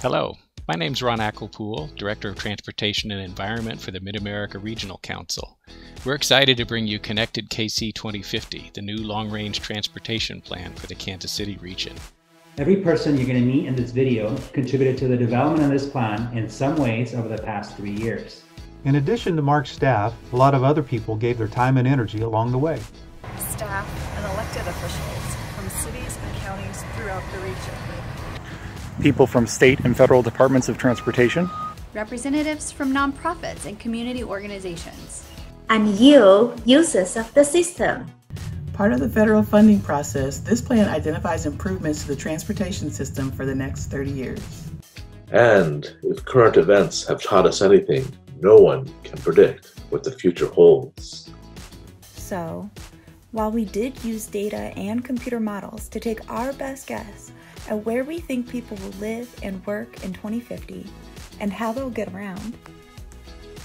Hello, my name is Ron Achelpohl, Director of Transportation and Environment for the Mid America Regional Council. We're excited to bring you Connected KC 2050, the new long range transportation plan for the Kansas City region. Every person you're going to meet in this video contributed to the development of this plan in some ways over the past three years. In addition to MARC's staff, a lot of other people gave their time and energy along the way. Staff and elected officials from cities and counties throughout the region. People from state and federal departments of transportation. Representatives from nonprofits and community organizations. And you, users of the system. Part of the federal funding process, this plan identifies improvements to the transportation system for the next 30 years. And if current events have taught us anything, no one can predict what the future holds. So, while we did use data and computer models to take our best guess at where we think people will live and work in 2050 and how they'll get around,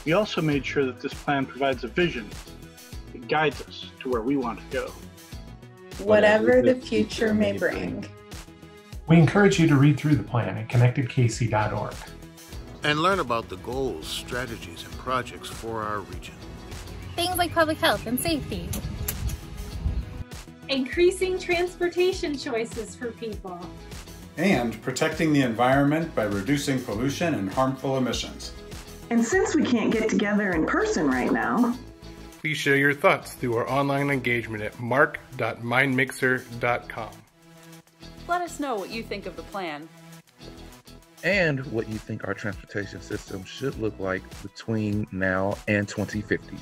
we also made sure that this plan provides a vision that guides us to where we want to go. Whatever the future may bring. We encourage you to read through the plan at connectedkc.org and learn about the goals, strategies, and projects for our region. Things like public health and safety. Increasing transportation choices for people. And protecting the environment by reducing pollution and harmful emissions. And since we can't get together in person right now, please share your thoughts through our online engagement at marc.mindmixer.com. Let us know what you think of the plan and what you think our transportation system should look like between now and 2050.